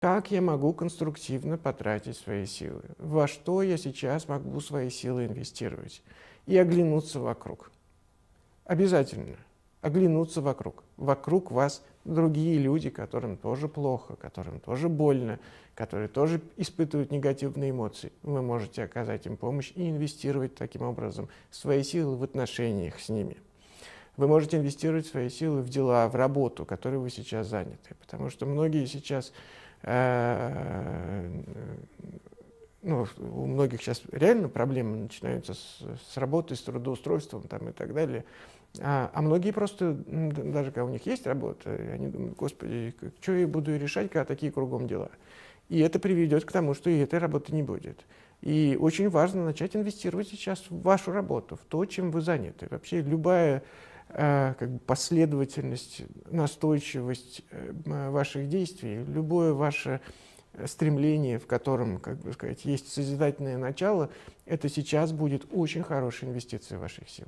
Как я могу конструктивно потратить свои силы? Во что я сейчас могу свои силы инвестировать? И оглянуться вокруг. Обязательно оглянуться вокруг. Вокруг вас другие люди, которым тоже плохо, которым тоже больно, которые тоже испытывают негативные эмоции. Вы можете оказать им помощь и инвестировать таким образом свои силы в отношениях с ними. Вы можете инвестировать свои силы в дела, в работу, которой вы сейчас заняты. Потому что многие сейчас э, ну, у многих сейчас реально проблемы начинаются с, с работой, с трудоустройством там, и так далее. А, а многие просто, даже когда у них есть работа, они думают, господи, что я буду решать, когда такие кругом дела. И это приведет к тому, что и этой работы не будет. И очень важно начать инвестировать сейчас в вашу работу, в то, чем вы заняты. Вообще любая как бы последовательность, настойчивость э, ваших действий, любое ваше стремление, в котором, как бы сказать, есть созидательное начало, это сейчас будет очень хорошая инвестиция ваших сил.